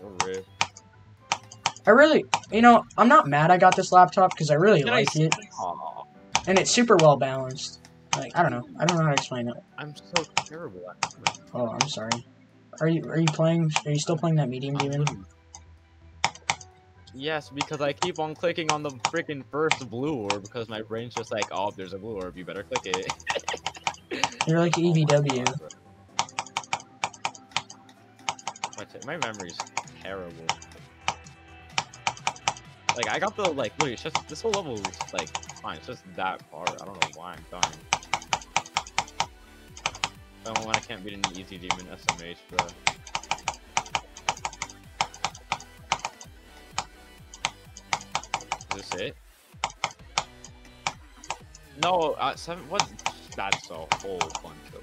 No rip. I really, you know, I'm not mad I got this laptop because I really Can like see- it, Aw, and it's super well balanced. Like I don't know, I don't know how to explain it. I'm so terrible at it. Oh, I'm sorry. Are you are you playing? Are you still playing that medium demon? Yes, because I keep on clicking on the freaking first blue orb because my brain's just like, oh, there's a blue orb, you better click it. You're like oh E Oh EVW. Bro. My, memory's terrible. Like I got the like, wait, it's just this whole level is like fine. It's just that part. I don't know why I'm dying. I don't know why I can't beat an easy demon SMH, bro. Is this it? No, uh, seven. What? That's a whole bunch of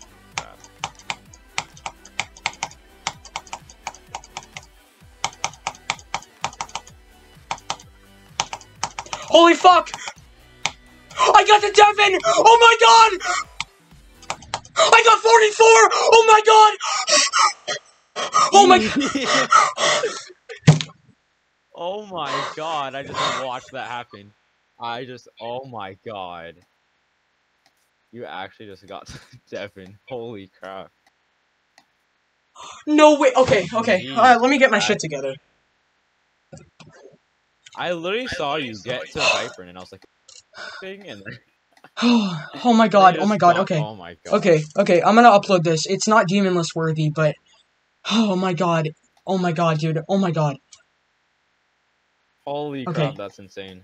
Holy fuck! I got the Devon! Oh my god! I got 44! Oh my god! Oh my god! oh my god! I just watched that happen. I just. Oh my god. You actually just got Devon. Holy crap. No way. Okay, okay. Alright, let me get my shit together. I literally saw you get to Viper and I was like, thing, and then oh my god. Oh my god. Okay. Oh my god. Okay, okay, I'm gonna upload this. It's not demon list worthy, but oh my god. Oh my god, dude. Oh my god. Holy Okay. crap, that's insane.